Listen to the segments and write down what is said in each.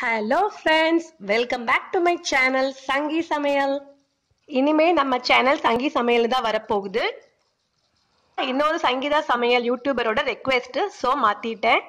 Hello friends welcome back to my channel சங்கி சமையல் இனிமே நம்ம சேனல் சங்கி சமையல் தான் வரப்போகுது. இன்னொரு சங்கீதா சமையல் யூடியூபரோட ரெக்வெஸ்ட் ஸோ மாத்திட்டேன்.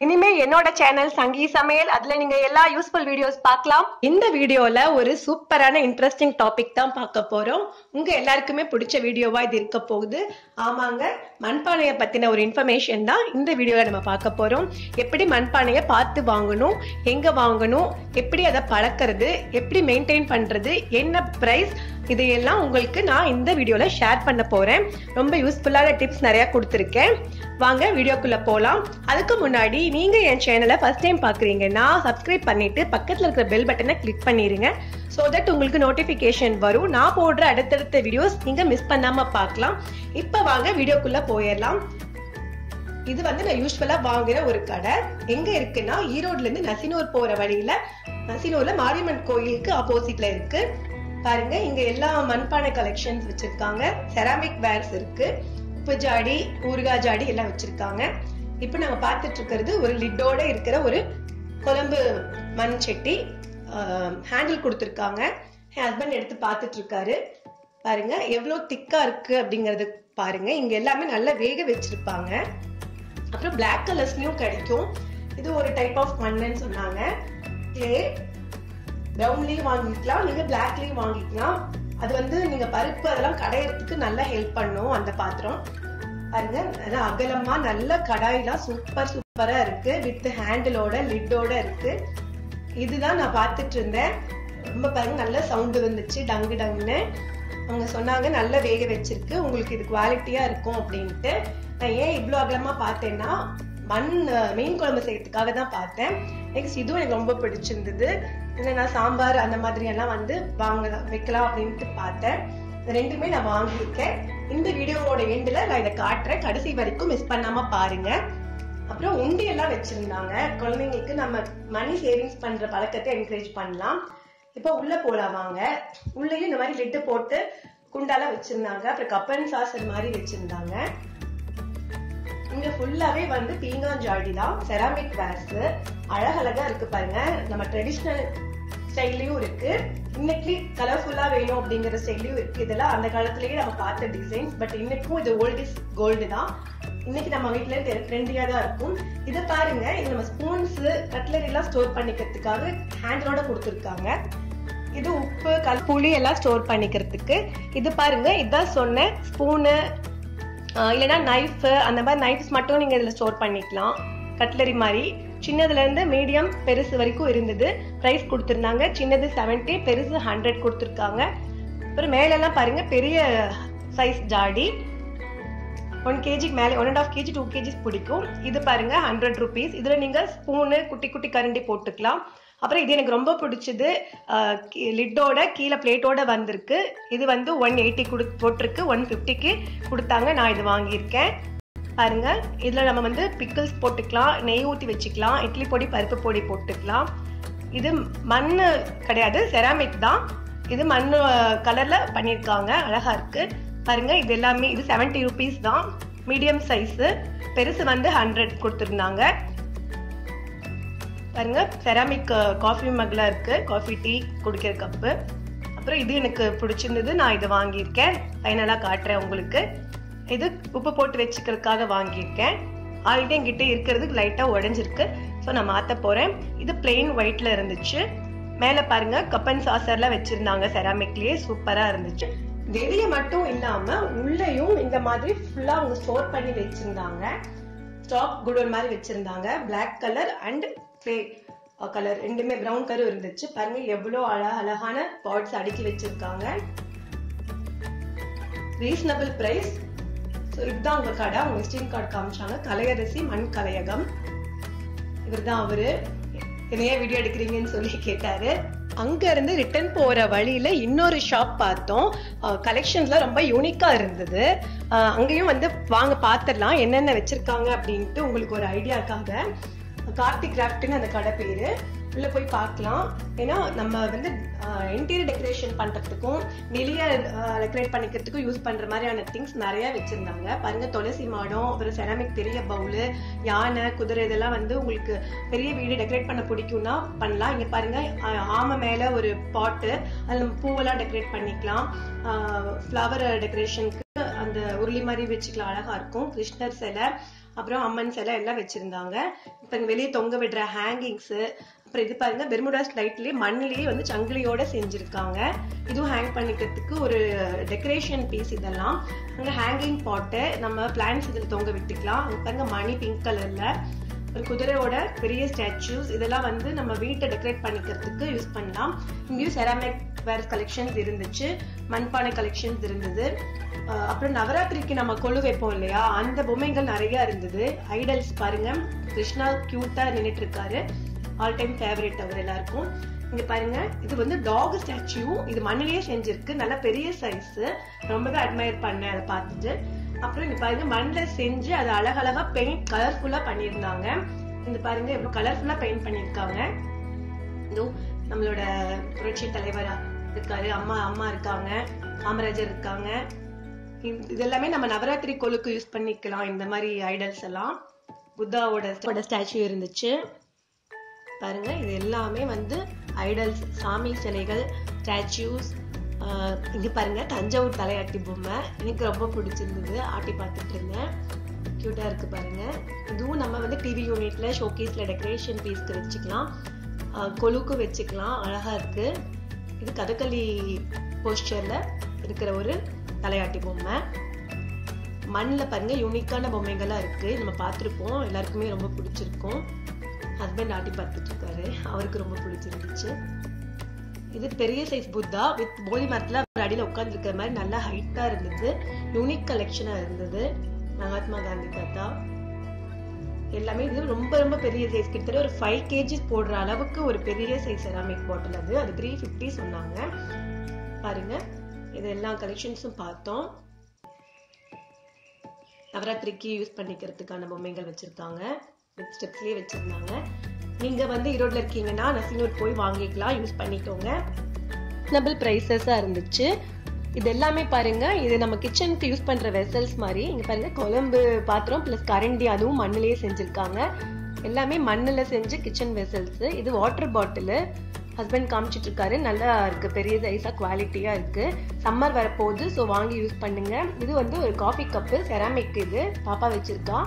இனிமே என்னோட சேனல் சங்கி சமையல் அதுல நீங்க எல்லா யூஸ்ஃபுல் வீடியோஸ் பார்க்கலாம். இந்த வீடியோல ஒரு சூப்பரான இன்ட்ரெஸ்டிங் டாபிக் தான் பார்க்க போறோம். உங்க எல்லாருக்குமே பிடிச்ச வீடியோவா இது இருக்க போகுது. ஆமாங்க. மண்பானையை பற்றின ஒரு இன்ஃபர்மேஷன் தான் இந்த வீடியோவில் நம்ம பார்க்க போகிறோம் எப்படி மண்பானையை பார்த்து வாங்கணும் எங்கே வாங்கணும் எப்படி அதை பழக்கிறது எப்படி மெயின்டைன் பண்ணுறது என்ன ப்ரைஸ் இதையெல்லாம் உங்களுக்கு நான் இந்த வீடியோவில் ஷேர் பண்ண போகிறேன் ரொம்ப யூஸ்ஃபுல்லான டிப்ஸ் நிறையா கொடுத்துருக்கேன். வாங்க வீடியோக்குள்ளே போகலாம் அதுக்கு முன்னாடி நீங்கள் என் சேனலை ஃபர்ஸ்ட் டைம் பார்க்குறீங்கன்னா சப்ஸ்கிரைப் பண்ணிவிட்டு பக்கத்தில் இருக்கிற பெல் பட்டனை கிளிக் பண்ணிடுங்க ஸோ தட் உங்களுக்கு நோட்டிஃபிகேஷன் வரும். நான் போடுற அடுத்தடுத்த வீடியோஸ் நீங்கள் மிஸ் பண்ணாமல் பார்க்கலாம். இப்போ வாங்க வீடியோக்குள்ள போயிடலாம். இது வந்து நான் யூஸ்வலாக வாங்குற ஒரு கடை. எங்கே இருக்குன்னா ஈரோட்லேருந்து நசினூர் போற வழியில. நசினூரில் மாரியம்மன் கோயிலுக்கு ஆப்போசிட்ல இருக்கு. பாருங்க இங்க எல்லா மண்பானை கலெக்ஷன்ஸ் வச்சிருக்காங்க. செராமிக் வேர்ஸ் இருக்கு. உப்பு ஜாடி ஊறுகாய் ஜாடி எல்லாம் வச்சிருக்காங்க. இப்போ நாங்க பார்த்துட்டு இருக்கிறது ஒரு லிட்டோட இருக்கிற ஒரு குழம்பு மண் சட்டி ஹேண்டில் கொடுத்துருக்காங்க. என் ஹஸ்பண்ட் எடுத்து பார்த்துட்டு இருக்காரு பாருங்க எவ்வளோ திக்கா இருக்கு அப்படிங்கறது பாருங்க. இங்க எல்லாமே நல்லா வேக வச்சிருப்பாங்க. அப்புறம் பிளாக் கலர்ஸ்லயும் கிடைக்கும். இது ஒரு டைப் ஆஃப் மண்ணுன்னு சொன்னாங்க. கிளே ப்ரௌன்லயும் வாங்கிக்கலாம் நீங்க பிளாக்லயும் வாங்கிக்கலாம். அது வந்து நீங்க பருப்பு அதெல்லாம் கடையறதுக்கு நல்லா ஹெல்ப் பண்ணும் அந்த பாத்திரம். பாருங்க நல்லா அகலமா நல்ல கடாயெல்லாம் சூப்பர் சூப்பரா இருக்கு. வித் ஹேண்டிலோட லிட்டோட இருக்கு. இதுதான் நான் பார்த்துட்டு இருந்தேன். ரொம்ப பாருங்க நல்ல சவுண்டு வந்துச்சு. டங்கு டங்குன்னு. அவங்க சொன்னாங்க நல்ல வேக வச்சிருக்கு. உங்களுக்கு இது குவாலிட்டியா இருக்கும் அப்படின்ட்டு. நான் ஏன் இவ்வளோ அகலமாக பார்த்தேன்னா மண் மீன் குழம்பு செய்யறதுக்காக தான் பார்த்தேன். நெக்ஸ்ட் இதுவும் எனக்கு ரொம்ப பிடிச்சிருந்தது. நான் சாம்பார் அந்த மாதிரி எல்லாம் வந்து வாங்க வைக்கலாம் அப்படின்ட்டு பார்த்தேன். ரெண்டுமே நான் வாங்கியிருக்கேன். இந்த வீடியோவோட எண்டில் நான் இதை காட்டுறேன். கடைசி வரைக்கும் மிஸ் பண்ணாமல் பாருங்கள் அப்புறம் உண்டி எல்லாம் வச்சிருந்தாங்க. குழந்தைங்களுக்கு நம்ம மணி சேவிங்ஸ் பண்ற பழக்கத்தை என்கரேஜ் பண்ணலாம். இப்போ உள்ள போலாம் வாங்க. உள்ளேயும் இந்த மாதிரி லிட்டு போட்டு குண்டாலாம் வச்சிருந்தாங்க. அப்புறம் கப்பன் சாசர் மாதிரி வச்சிருந்தாங்க. இங்க ஃபுல்லாவே வந்து பீங்கான் ஜாடி தான். செராமிக் வேர்ஸ் அழகழகா இருக்கு பாருங்க. நம்ம ட்ரெடிஷ்னல் ஸ்டைல்லையும் இருக்கு. இன்னைக்கு கலர்ஃபுல்லா வேணும் அப்படிங்கிற ஸ்டைல்லையும் இருக்கு. இதெல்லாம் அந்த காலத்திலேயே நம்ம பார்த்த டிசைன்ஸ் பட் இன்னைக்கும் இது ஓல்ட் இஸ் கோல்டு தான். இன்னைக்கு நம்ம வீட்டுல ட்ரெண்டியா தான் இருக்கும். இதை பாருங்க இது நம்ம ஸ்பூன்ஸ் கட்லரி எல்லாம் ஸ்டோர் பண்ணிக்கிறதுக்காக ஹேண்டலோட கொடுத்துருக்காங்க. இது உப்பு கல் புளி எல்லாம் ஸ்டோர் பண்ணிக்கிறதுக்கு. இது பாருங்க இதான் சொன்னேன் ஸ்பூனு இல்லைன்னா நைஃப் அந்த மாதிரி நைஃப்ஸ் மட்டும் நீங்க இதுல ஸ்டோர் பண்ணிக்கலாம். கட்லரி மாதிரி. சின்னதுல இருந்து மீடியம் பெருசு வரைக்கும் இருந்தது. ப்ரைஸ் கொடுத்துருந்தாங்க. சின்னது செவன்டி பெருசு ஹண்ட்ரட் கொடுத்துருக்காங்க. அப்புறம் மேலெல்லாம் பாருங்க பெரிய சைஸ் ஜாடி. ஒன் கேஜிக்கு மேலே one and half KG two KGs பிடிக்கும். இது பாருங்க ஹண்ட்ரட் ருபீஸ் இதுல நீங்க ஸ்பூனு குட்டி குட்டி கரண்டி போட்டுக்கலாம். அப்புறம் இது எனக்கு ரொம்ப பிடிச்சது. லிட்டோட கீழே பிளேட்டோட வந்திருக்கு. இது வந்து ஒன் எயிட்டி கொடு போட்டிருக்கு. ஒன் ஃபிஃப்டிக்கு கொடுத்தாங்க. நான் இது வாங்கியிருக்கேன். பாருங்க இதில் நம்ம வந்து பிக்கிள்ஸ் போட்டுக்கலாம். நெய் ஊற்றி வச்சுக்கலாம். இட்லி பொடி பருப்பு பொடி போட்டுக்கலாம். இது மண் கிடையாது. செராமிக் தான். இது மண் கலரில் பண்ணியிருக்காங்க. அழகாக இருக்குது பாருங்க இது எல்லாமே இது செவன்ட்டி ருபீஸ் தான். மீடியம் சைஸு பெருசு வந்து ஹண்ட்ரட் கொடுத்துருந்தாங்க. பாருங்க செராமிக் காஃபி மக்லாம் இருக்கு. காஃபி டீ குடிக்கிற கப்பு அப்புறம் இது எனக்கு பிடிச்சிருந்தது. நான் இதை வாங்கியிருக்கேன். ஃபைனலாக காட்டுறேன் உங்களுக்கு. இது உப்பு போட்டு வச்சுக்கிறதுக்காக வாங்கியிருக்கேன். ஆல்ரெடி என்கிட்ட இருக்கிறது லைட்டாக உடஞ்சிருக்கு. ஸோ நான் மாற்ற போகிறேன் இது பிளெயின் ஒயிட்டில் இருந்துச்சு. மேலே பாருங்கள் கப்பன் சாசர்லாம் வச்சுருந்தாங்க. செராமிக்லேயே சூப்பராக இருந்துச்சு. வெளியே மட்டும் இல்லாம உள்ளேயும் இந்த மாதிரி ஃபுல்லா அவங்க ஸ்டோர் பண்ணி வச்சிருந்தாங்க. ஸ்டாக் குடோன் மாதிரி வச்சிருந்தாங்க. Black colour and grey colour ரெண்டுமே ப்ரௌன் கலர் இருந்துச்சு. பாருங்க எவ்வளோ அழ அழகான பாட்ஸ் அடுக்கி வச்சிருக்காங்க. ரீசனபிள் பிரைஸ் ஸோ இதுதான் உங்க கடை. அவங்க விசிட்டிங் கார்டு காமிச்சாங்க. கலையரசி மண் கலையகம். இவர் தான் அவரு. என்னைய வீடியோ எடுக்கிறீங்கன்னு சொல்லி கேட்டாரு. அங்க இருந்து ரிட்டர்ன் போற வழியில் இன்னொரு ஷாப் பார்த்தோம். கலெக்ஷன்ஸ்லாம் ரொம்ப யூனிக்கா இருந்தது. அங்கேயும் வந்து வாங்க பார்த்துடலாம் என்னென்ன வச்சிருக்காங்க அப்படின்ட்டு உங்களுக்கு ஒரு ஐடியாக்காக கார்த்திக் கிராஃப்ட்னு அந்த கடை பேரு. உள்ள போய் பார்க்கலாம். ஏன்னா நம்ம வந்து இன்டீரியர் டெக்கரேஷன் பண்றதுக்கும் வெளியே டெக்கரேட் பண்ணிக்கிறதுக்கும் யூஸ் பண்ற மாதிரியான திங்ஸ் நிறைய வச்சிருந்தாங்க. பாருங்க துளசி மாடம் அப்புறம் செராமிக் பெரிய பவுலு யானை குதிரை இதெல்லாம் வந்து உங்களுக்கு பெரிய வீடு டெக்கரேட் பண்ண பிடிக்கும்னா பண்ணலாம். இங்க பாருங்க ஆமை மேல ஒரு பாட்டு அதுல நம்ம பூவெல்லாம் டெக்கரேட் பண்ணிக்கலாம். ஃப்ளவர் டெக்கரேஷனுக்கு அந்த உருளி மாதிரி வச்சுக்கலாம். அழகா இருக்கும். கிருஷ்ணர் சிலை அப்புறம் அம்மன் சிலை எல்லாம் வச்சிருந்தாங்க. இப்ப வெளியே தொங்க விடுற ஹேங்கிங்ஸ் அப்புறம் இது பாருங்க பெர்முடாஸ் லைட்லயே மண்ணிலேயே வந்து சங்கிலியோட செஞ்சிருக்காங்க. இதுவும் ஹேங் பண்ணிக்கிறதுக்கு ஒரு டெக்கரேஷன் பீஸ் இதெல்லாம். அங்க ஹேங்கிங் பாட்டு நம்ம பிளான்ஸ் இதில் தொங்க விட்டுக்கலாம். அங்க பாருங்க மணி பிங்க் கலர்ல ஒரு குதிரையோட பெரிய ஸ்டாச்சூஸ் இதெல்லாம் வந்து நம்ம வீட்டை டெக்கரேட் பண்ணிக்கிறதுக்கு யூஸ் பண்ணலாம். இங்கேயும் செராமிக் வேர் கலெக்ஷன்ஸ் இருந்துச்சு. மண்பானை கலெக்ஷன்ஸ் இருந்தது. அப்புறம் நவராத்திரிக்கு நம்ம கொள்ளு வைப்போம் இல்லையா? அந்த பொம்மைகள் நிறைய இருந்தது. ஐடல்ஸ் பாருங்க கிருஷ்ணா கியூட்டா நின்றுட்டு இருக்காரு. ஆல் டைம் ஃபேவரட் அவர் எல்லாருக்கும். இங்க பாருங்க இது வந்து டாக் ஸ்டாச்சு இது மண்ணிலேயே செஞ்சிருக்கு. நல்ல பெரிய சைஸ் ரொம்பவே அட்மையர் பண்ணேன் அதை பார்த்துட்டு. அப்புறம் இங்க பாருங்க மண்ணில் செஞ்சு அதை அழகழகா பெயிண்ட் கலர்ஃபுல்லா பண்ணியிருந்தாங்க. இந்த பாருங்க எவ்வளவு கலர்ஃபுல்லா பெயிண்ட் பண்ணியிருக்காங்க. இதோ நம்மளோட புரட்சி தலைவரா இருக்காரு அம்மா அம்மா இருக்காங்க காமராஜர் இருக்காங்க. இதெல்லாமே நம்ம நவராத்திரி கோலுக்கு யூஸ் பண்ணிக்கலாம் இந்த மாதிரி ஐடல்ஸ் எல்லாம். புத்தாவோட ஸ்டாச்சு இருந்துச்சு. பாருங்க இது எல்லாமே வந்து ஐடல்ஸ் சாமி சிலைகள் ஸ்டாச்சூஸ் இது பாருங்க தஞ்சாவூர் தலையாட்டி பொம்மை. எனக்கு ரொம்ப பிடிச்சிருந்தது ஆட்டி பார்த்துட்டு இருந்தேன். க்யூட்டாக இருக்கு பாருங்க. இதுவும் நம்ம வந்து டிவி யூனிட்ல ஷோகேஸ்ல டெக்கரேஷன் பீஸ்க்கு வச்சுக்கலாம். ஆஹ் கொலுக்கு வச்சுக்கலாம். அழகா இருக்கு. இது கதகளி போஸ்டர்ல இருக்கிற ஒரு தலையாட்டி பொம்மை. மண்ணில் பாருங்க யூனிக்கான பொம்மைகளா இருக்கு. நம்ம பார்த்துருப்போம். எல்லாருக்குமே ரொம்ப பிடிச்சிருக்கும். ஹஸ்பண்ட் ஆட்டி பார்த்துட்டு இருக்காரு அவருக்கு ரொம்ப பிடிச்சிருந்துச்சு. இது பெரிய சைஸ் புத்தா வித் போதி மரத்துல அவர் அடியில உட்கார்ந்து இருக்கிற மாதிரி நல்லா ஹைட்டா இருந்தது. யூனிக் கலெக்ஷனா இருந்தது. மகாத்மா காந்தி தாத்தா. எல்லாமே இது ரொம்ப ரொம்ப பெரிய சைஸ் கிட்டத்தட்ட ஒரு ஃபைவ் கேஜிஸ் போடுற அளவுக்கு ஒரு பெரிய சைஸ் செராமிக் பாட்டில் அது. அது த்ரீ ஃபிஃப்டி சொன்னாங்க. பாருங்க. இது எல்லா கலெக்ஷன்ஸும் பார்த்தோம். நவராத்திரிக்கு யூஸ் பண்ணிக்கிறதுக்கான பொம்மைகள் வச்சிருக்காங்க. வித் ஸ்டெப்ஸ்லயே வச்சிருந்தாங்க. வந்து ஈரோட்டில் இருக்கீங்கன்னா நசினூர் போய் வாங்கிக்கலாம் யூஸ் பண்ணிக்கோங்க. ரீசனபிள் ப்ரைஸஸாக இருந்துச்சு. இது எல்லாமே பாருங்க. இது நம்ம கிச்சனுக்கு யூஸ் பண்ற வெசல்ஸ் மாதிரி. இங்க பாருங்க குழம்பு பாத்திரம் பிளஸ் கரண்டி அதுவும் மண்ணிலேயே செஞ்சிருக்காங்க. எல்லாமே மண்ணில் செஞ்சு கிச்சன் வெசல்ஸ் இது வாட்டர் பாட்டிலு ஹஸ்பண்ட் காமிச்சிட்டு இருக்காரு. நல்லா இருக்கு. பெரிய சைஸா குவாலிட்டியா இருக்கு. சம்மர் வரப்போகுது ஸோ வாங்கி யூஸ் பண்ணுங்க. இது வந்து ஒரு காஃபி கப்பு செராமிக் இது. பாப்பா வச்சிருக்கா.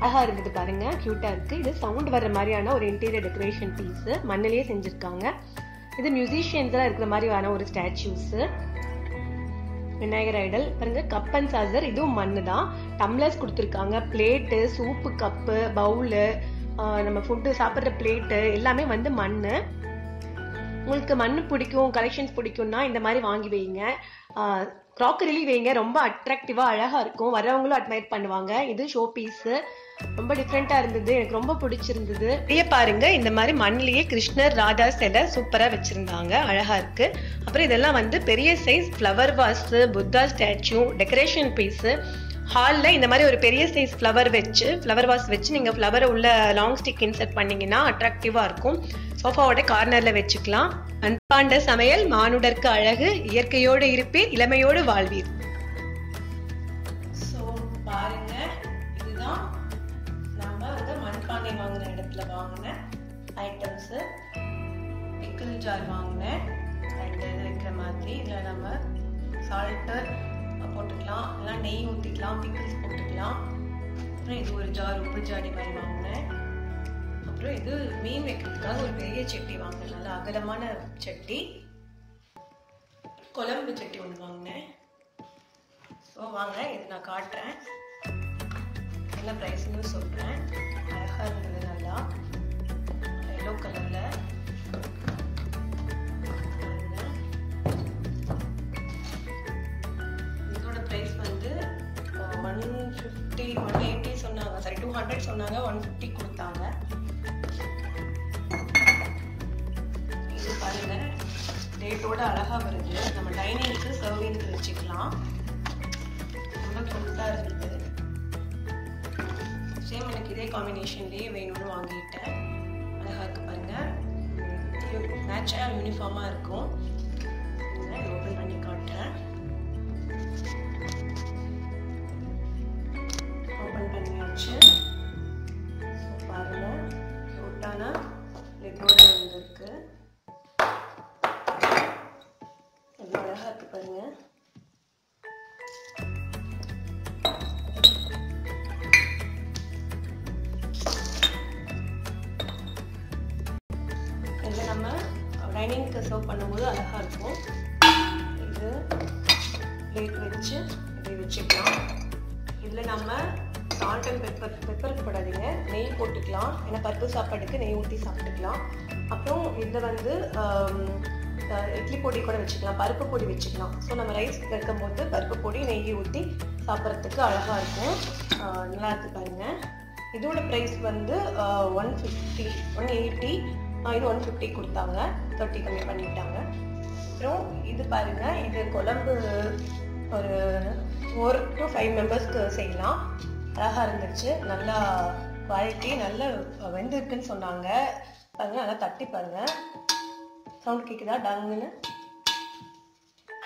அழகா இருந்தது பாருங்க. கியூட்டா இருக்கு. இது சவுண்ட் வர்ற மாதிரியான ஒரு இன்டீரியர் டெக்கரேஷன் பீஸ் மண்ணிலேயே செஞ்சிருக்காங்க. இது மியூசிஷியன்ஸ் எல்லாம் இருக்கிற மாதிரியான ஒரு ஸ்டாச்சூஸ் விநாயகர் ஐடல் பாருங்க கப் அண்ட் சாசர் இதுவும் மண்ணு தான் டம்ளர்ஸ் கொடுத்துருக்காங்க பிளேட்டு சூப்பு கப்பு பவுலு நம்ம ஃபுட்டு சாப்பிட்ற பிளேட்டு எல்லாமே வந்து மண் உங்களுக்கு மண் பிடிக்கும் கலெக்ஷன்ஸ் பிடிக்கும்னா இந்த மாதிரி வாங்கி வைங்க. க்ராக்கரிலி வைங்க ரொம்ப அட்ராக்டிவா அழகா இருக்கும். வரவங்களும் அட்மைட் பண்ணுவாங்க. இது ஷோ பீஸ் ரொம்ப டிஃப்ரெண்டா இருந்தது. எனக்கு ரொம்ப பிடிச்சிருந்தது. இதையே பாருங்க. இந்த மாதிரி மண்ணிலேயே கிருஷ்ணர் ராதா சிலை சூப்பரா வச்சிருந்தாங்க. அழகா இருக்கு. அப்புறம் இதெல்லாம் வந்து பெரிய size flower vase Buddha statue decoration piece ஹாலில் இந்த மாதிரி ஒரு பெரிய சைஸ் ஃப்ளவர் வச்சு ஃப்ளவர் வாஸ் வச்சு நீங்கள் ஃப்ளவரை உள்ள லாங் ஸ்டிக் இன்சர்ட் பண்ணீங்கன்னா அட்ராக்டிவாக இருக்கும். சோஃபாவோட கார்னரில் வச்சுக்கலாம். அன்பாண்ட சமையல் மானுடர்க்கு அழகு இயற்கையோடு இருப்பீர் இளமையோடு வாழ்வீர். ஸோ பாருங்க இதுதான் நம்ம வந்து மண்பானை வாங்கின இடத்துல வாங்கின ஐட்டம்ஸு பிக்கிள் ஜார் வாங்கினேன் ரெண்டு இது மாதிரி இதில் நம்ம சால்ட்டு போட்டுக்கலாம். இல்லைனா நெய் ஊற்றிக்கலாம் பிக்கிள்ஸ் போட்டுக்கலாம். அப்புறம் இது ஒரு ஜார் உப்பு ஜாடி மாதிரி வாங்கினேன் அப்புறம் இது மீன் வைக்கிறதுக்காக ஒரு பெரிய சட்டி வாங்கினேன் நல்லா அகலமான சட்டி. குழம்பு சட்டி ஒன்று வாங்கினேன். ஸோ வாங்க இது நான் காட்டுறேன். என்ன ப்ரைஸ்னு சொல்கிறேன் அழகாக இருந்தது நல்லா. எல்லோ கலரில் இதோட ப்ரைஸ் வந்து ஒன் ஃபிஃப்டி ஒன் எயிட்டி சொன்னாங்க. சாரி டூ ஹண்ட்ரட் சொன்னாங்க. ஒன் ஃபிஃப்டி கொடுத்தாங்க. டேட்டோட அழகா வருது. நம்ம டைனிங்க்கு சர்விங்க்கு வச்சுக்கலாம். ரொம்ப க்யூட்டாக இருந்தது சேம் எனக்கு இதே காம்பினேஷன்லேயே வேணும்னு வாங்கிட்டேன். அழகா இருக்கு பாருங்க. மேட்சாக யூனிஃபார்மாக இருக்கும். டைனிங்க்கு சர்வ் பண்ணும்போது அழகாக இருக்கும். இது பிளேட் வச்சு இப்படி வச்சுக்கலாம். இதில் நம்ம சால்ட் அண்ட் பெப்பர் பெப்பர் போடாதீங்க. நெய் போட்டுக்கலாம். ஏன்னா பருப்பு சாப்பாட்டுக்கு நெய் ஊற்றி சாப்பிட்டுக்கலாம். அப்புறம் இதை வந்து இட்லி பொடி கூட வச்சுக்கலாம். பருப்பு பொடி வச்சுக்கலாம். ஸோ நம்ம ரைஸ் வைக்கும்போது பருப்பு பொடி நெய் ஊற்றி சாப்பிட்றதுக்கு அழகாக இருக்கும். நல்லா இருக்கு பாருங்கள் இதோட ப்ரைஸ் வந்து ஒன் ஃபிஃப்டி ஒன் எயிட்டி இது ஒன் ஃபிஃப்டி கொடுத்தாங்க. தேர்ட்டி கம்மி பண்ணிட்டாங்க. அப்புறம் இது பாருங்க இது குழம்பு ஒரு ஃபோர் டு ஃபைவ் மெம்பர்ஸ்க்கு செய்யலாம். அழகாக இருந்துச்சு. நல்லா குவாலிட்டி நல்லா வெந்திருக்குன்னு சொன்னாங்க. பாருங்க நல்லா தட்டி பாருங்க. சவுண்ட் கேட்குதா டங்குன்னு.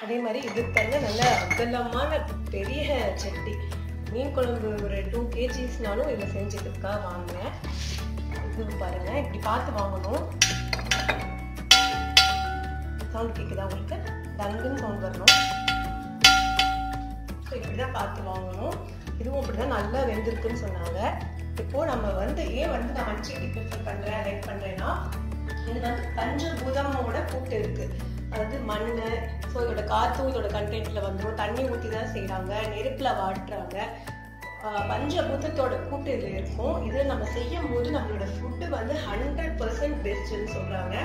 அதே மாதிரி இது பாருங்க நல்ல அகலமான பெரிய சட்டி மீன் குழம்பு ஒரு டூ கேஜிஸ்னாலும் இதில் செஞ்சதுக்காக வாங்கினேன். இது பாருங்க. இப்படி பார்த்து வாங்கணும். சவுண்ட் கேட்குதா உங்களுக்கு? டங்குன்னு சவுண்ட் வரணும். ஸோ இப்படிதான் பார்த்து வாங்கணும். இதுவும் அப்படிதான் நல்லா வெந்திருக்குன்னு சொன்னாங்க. இப்போ நம்ம வந்து ஏன் வந்து நான் மண்சட்டி ப்ரிஃபர் பண்றேன் லைக் பண்றேன்னா இது வந்து பஞ்சபூதமோட கூட்டு இருக்கு. அதாவது மண் ஸோ இதோட காத்தும் இதோட கண்டென்ட்ல வந்துடும் தண்ணி ஊற்றி தான் செய்கிறாங்க நெருப்பில் வாட்டுறாங்க. பஞ்சபூதத்தோட கூட்டு இது இருக்கும். இதில் நம்ம செய்யும் போது நம்மளோட ஃபுட்டு வந்து ஹண்ட்ரட் பர்சன்ட் பெஸ்ட்னு சொல்கிறாங்க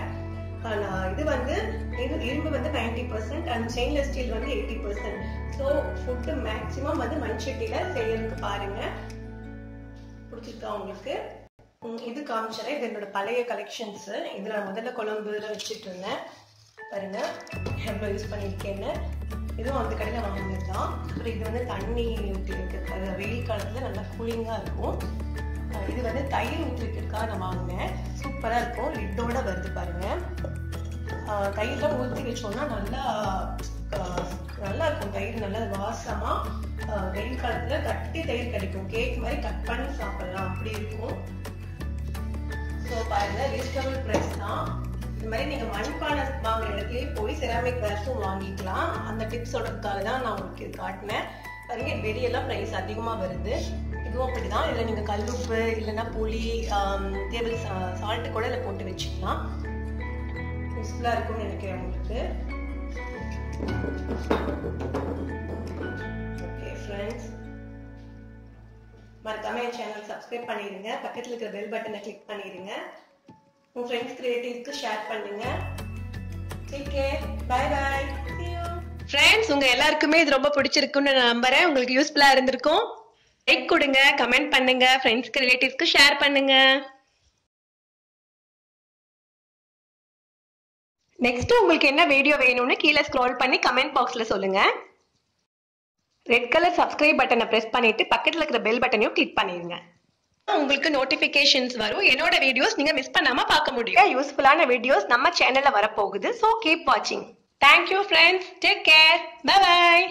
இது வந்து இது இரும்பு வந்து ninety percent and stainless steel வந்து eighty percent so food maximum வந்து மண்சட்டியில் செய்யறதுக்கு பாருங்க. பிடிச்சிருக்கா உங்களுக்கு? இது காமிச்சறேன் இது என்னோட பழைய கலெக்ஷன்ஸ் இதில் முதல்ல குழம்பு வச்சுட்டு இருந்தேன். பாருங்க. எவ்வளோ யூஸ் பண்ணியிருக்கேன்னு. இதுவும் அந்த கடையில் வாங்கினது தான் அப்புறம் இது வந்து தண்ணி ஊற்றி வைக்கிறது வெயில் காலத்தில் நல்லா கூலிங்காக இருக்கும். இது வந்து தயிர் ஊற்றி வைக்கிறதுக்காக நான் வாங்கினேன். சூப்பராக இருக்கும். லிட்டோட வருது பாருங்கள் தயிரெலாம் ஊற்றி வச்சோம்னா நல்லா நல்லா இருக்கும். தயிர் நல்லா வாசமாக வெயில் காலத்தில் கட்டி தயிர் கிடைக்கும். கேக் மாதிரி கட் பண்ணி சாப்பிடலாம். அப்படி இருக்கும். ஸோ பாருங்கள் ரீசனபிள் ப்ரைஸ் தான். இந்த மாதிரி நீங்க மண்பானை வாங்குற இடத்துலயே போய் செராமிக் வேர்ஸும் வாங்கிக்கலாம். அந்த டிப்ஸோடதுக்காக தான் நான் உங்களுக்கு காட்டினேன். பாருங்க வெளியெல்லாம் ப்ரைஸ் அதிகமாக வருது. இதுவும் அப்படிதான். இதில் நீங்கள் கல்லுப்பு இல்லைன்னா புளி டேபிள் சால்ட்டு கூட இதில் போட்டு வச்சுக்கலாம். யூஸ்ஃபுல்லாக இருக்கும்னு நினைக்கிறேன் உங்களுக்கு. ஓகே ஃப்ரெண்ட்ஸ் மறக்காம என் சேனல் சப்ஸ்கிரைப் பண்ணிடுங்க. பக்கத்தில் இருக்கிற பெல் பட்டனை கிளிக் பண்ணிடுங்க. உங்கள் ஃப்ரெண்ட்ஸ் கிரியேட்டிவ்ஸ்க்கு ஷேர் பண்ணுங்க. Take care bye bye friends உங்க எல்லாருக்குமே இது ரொம்ப பிடிச்சிருக்குன்னு நான் நம்புறேன். உங்களுக்கு யூஸ்ஃபுல்லா இருந்திருக்கும். லைக் கொடுங்க கமெண்ட் பண்ணுங்க ஃப்ரெண்ட்ஸ்க்கு ரிலேட்டிவ்ஸ்க்கு ஷேர் பண்ணுங்க. நெக்ஸ்ட் உங்களுக்கு என்ன வீடியோ வேணும்னு கீழே ஸ்க்ரோல் பண்ணி கமெண்ட் பாக்ஸ்ல சொல்லுங்க. ரெட் கலர் சப்ஸ்கிரைப் பட்டனை ப்ரெஸ் பண்ணிட்டு பக்கத்தில் இருக்கிற பெல் பட்டனையும் கிளிக் பண்ணிடுங்க உங்களுக்கு நோட்டிபிகேஷன்ஸ் வரும். என்னோட வீடியோஸ் நீங்க மிஸ் பண்ணாம பார்க்க முடியும். யூஸ்ஃபுல்லான வீடியோஸ் நம்ம சேனல்ல வரப்போகுது. ஸோ கீப் வாட்சிங் thank you friends take care bye bye